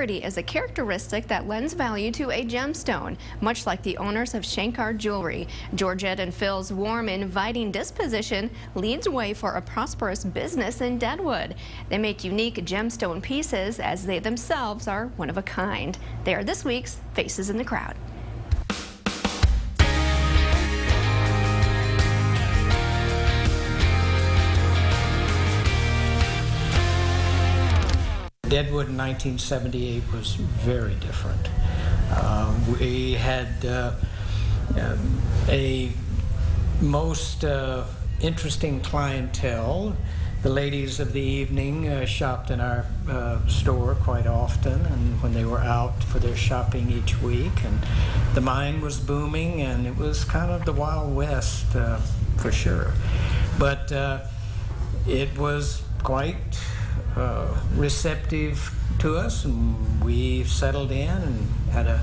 Purity is a characteristic that lends value to a gemstone, much like the owners of Shankar Jewelry. Georgette and Phil's warm, inviting disposition leads way for a prosperous business in Deadwood. They make unique gemstone pieces as they themselves are one of a kind. They are this week's Faces in the Crowd. Deadwood in 1978 was very different. Uh, we had uh, um, a most uh, interesting clientele. The ladies of the evening uh, shopped in our uh, store quite often, and when they were out for their shopping each week, and the mine was booming, and it was kind of the Wild West uh, for sure. But it was quite uh, receptive to us, and we settled in and had a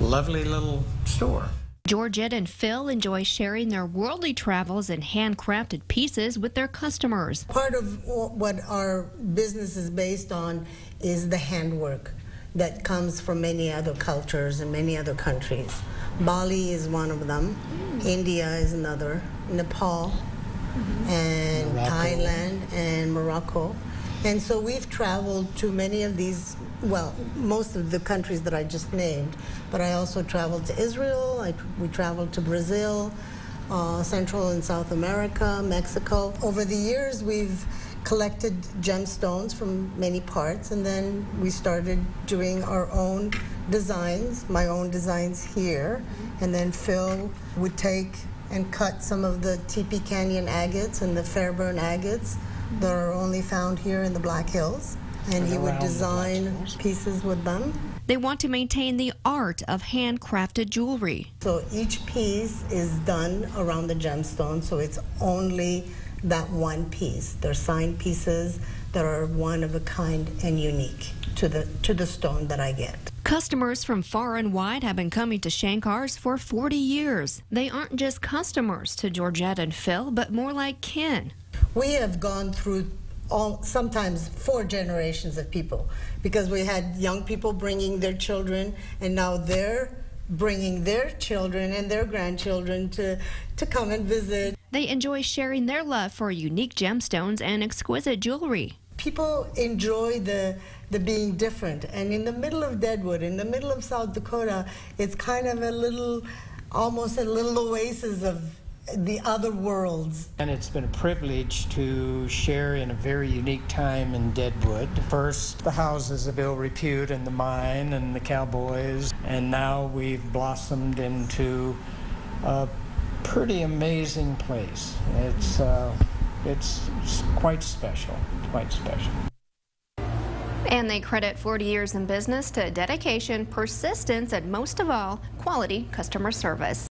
lovely little store. Georgette and Phil enjoy sharing their worldly travels and handcrafted pieces with their customers. Part of what our business is based on is the handwork that comes from many other cultures and many other countries. Bali is one of them, mm. India is another, Nepal, mm -hmm. and Morocco. Thailand and Morocco. And so we've traveled to many of these, well, most of the countries that I just named, but I also traveled to Israel, I, we traveled to Brazil, uh, Central and South America, Mexico. Over the years, we've collected gemstones from many parts, and then we started doing our own designs, my own designs here, and then Phil would take and cut some of the Teepee Canyon agates and the Fairburn agates that are only found here in the Black Hills, and he would design pieces with them. They want to maintain the art of handcrafted jewelry. So each piece is done around the gemstone, so it's only that one piece. They're signed pieces that are one of a kind and unique to the to the stone that I get. Customers from far and wide have been coming to Shankar's for 40 years. They aren't just customers to Georgette and Phil, but more like kin. We have gone through all, sometimes four generations of people because we had young people bringing their children and now they're bringing their children and their grandchildren to, to come and visit. They enjoy sharing their love for unique gemstones and exquisite jewelry. People enjoy the, the being different. And in the middle of Deadwood, in the middle of South Dakota, it's kind of a little, almost a little oasis of the other worlds. And it's been a privilege to share in a very unique time in Deadwood. First, the houses of ill repute and the mine and the cowboys, and now we've blossomed into a pretty amazing place. It's, uh, it's quite special, quite special. And they credit 40 years in business to dedication, persistence, and most of all, quality customer service.